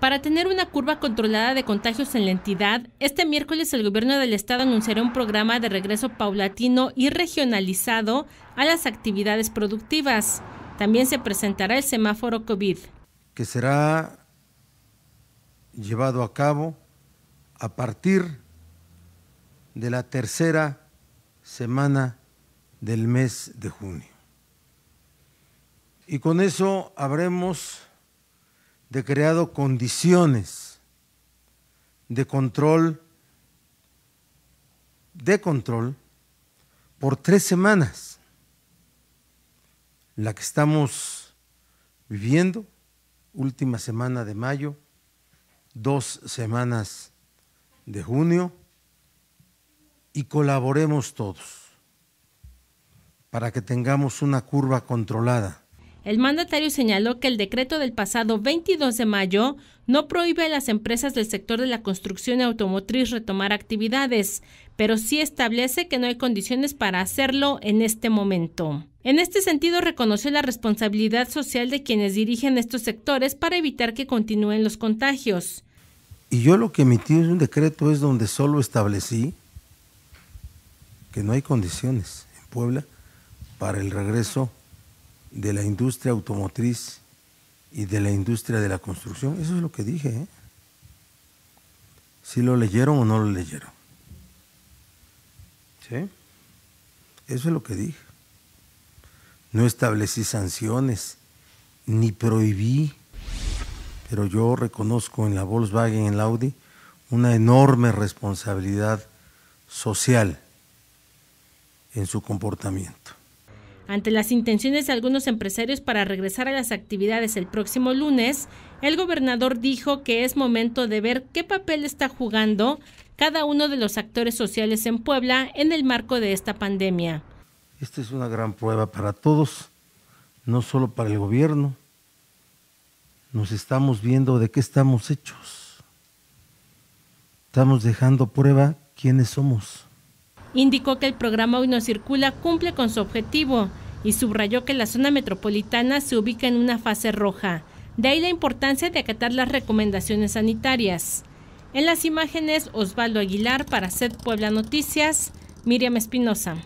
Para tener una curva controlada de contagios en la entidad, este miércoles el gobierno del estado anunciará un programa de regreso paulatino y regionalizado a las actividades productivas. También se presentará el semáforo COVID. Que será llevado a cabo a partir de la tercera semana del mes de junio. Y con eso habremos de creado condiciones de control, de control, por tres semanas. La que estamos viviendo, última semana de mayo, dos semanas de junio, y colaboremos todos para que tengamos una curva controlada el mandatario señaló que el decreto del pasado 22 de mayo no prohíbe a las empresas del sector de la construcción automotriz retomar actividades, pero sí establece que no hay condiciones para hacerlo en este momento. En este sentido, reconoció la responsabilidad social de quienes dirigen estos sectores para evitar que continúen los contagios. Y yo lo que emití en un decreto es donde solo establecí que no hay condiciones en Puebla para el regreso de la industria automotriz y de la industria de la construcción. Eso es lo que dije. ¿eh? Si lo leyeron o no lo leyeron. ¿Sí? Eso es lo que dije. No establecí sanciones, ni prohibí, pero yo reconozco en la Volkswagen, en la Audi, una enorme responsabilidad social en su comportamiento. Ante las intenciones de algunos empresarios para regresar a las actividades el próximo lunes, el gobernador dijo que es momento de ver qué papel está jugando cada uno de los actores sociales en Puebla en el marco de esta pandemia. Esta es una gran prueba para todos, no solo para el gobierno. Nos estamos viendo de qué estamos hechos. Estamos dejando prueba quiénes somos. Indicó que el programa Hoy no circula cumple con su objetivo y subrayó que la zona metropolitana se ubica en una fase roja. De ahí la importancia de acatar las recomendaciones sanitarias. En las imágenes, Osvaldo Aguilar para SED Puebla Noticias, Miriam Espinosa.